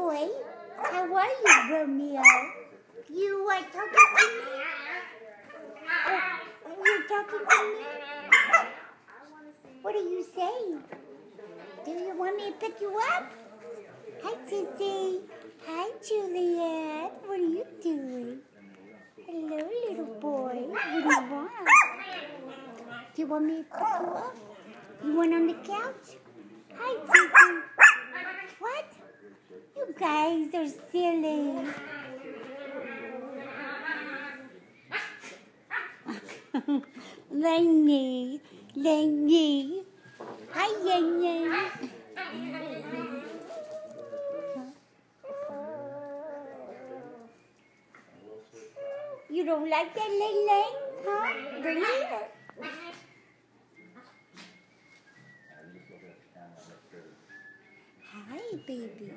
boy. How are you, Romeo? You are talking to me? Oh, you're talking to me? What are you saying? Do you want me to pick you up? Hi, Sissy. Hi, Juliet. What are you doing? Hello, little boy. What do you want? Do you want me to pick you up? You want on the couch? guys are silly. Lenny, Lenny. Hi, Lenny. You don't like that, Lenny? Huh? Bring it here. Hi, baby.